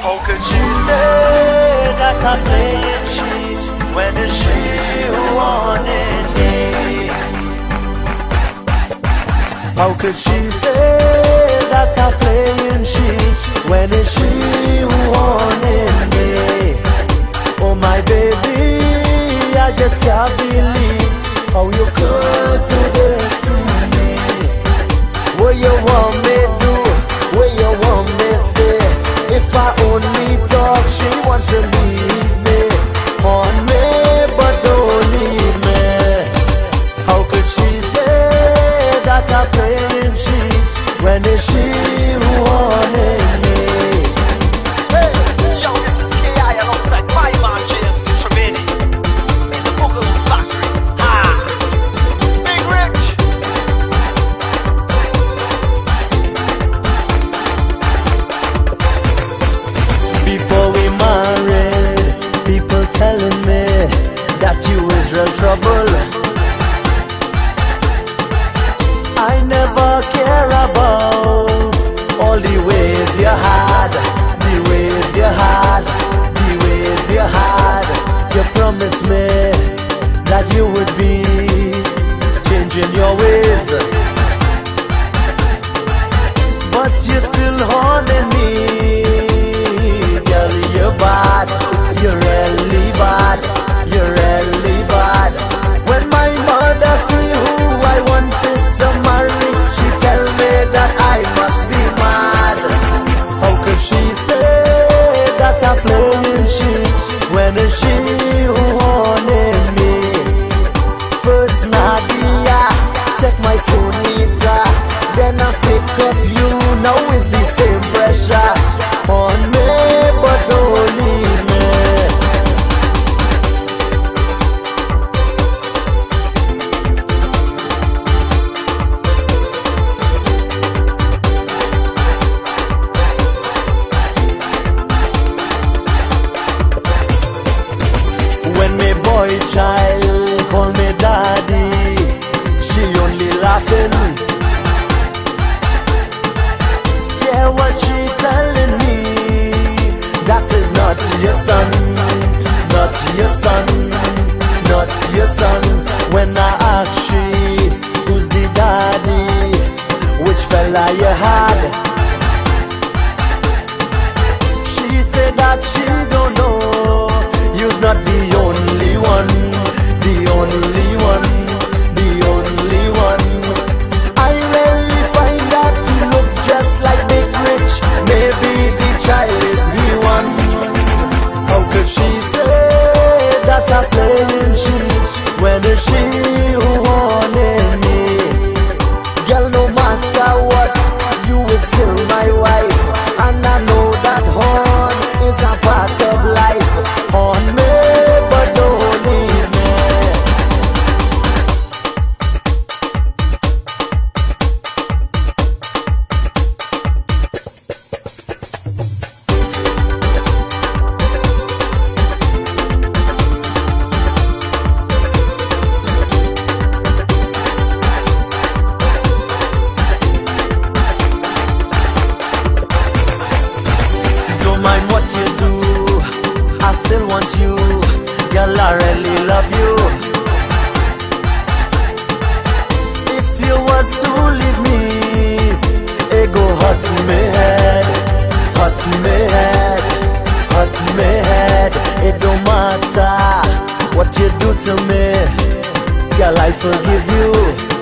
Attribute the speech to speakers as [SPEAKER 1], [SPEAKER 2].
[SPEAKER 1] How could she say that I'm playing cheat when it's she who wanted me? How could she say that I'm playing cheat when it's she who wanted me?
[SPEAKER 2] Oh my
[SPEAKER 1] baby, I just can't believe how you could. When when is she be changing your ways. But you're still haunting me. a place I really love you If you was to leave me Ego heart में है Heart में है Heart head. It don't matter What you do to me Girl I forgive you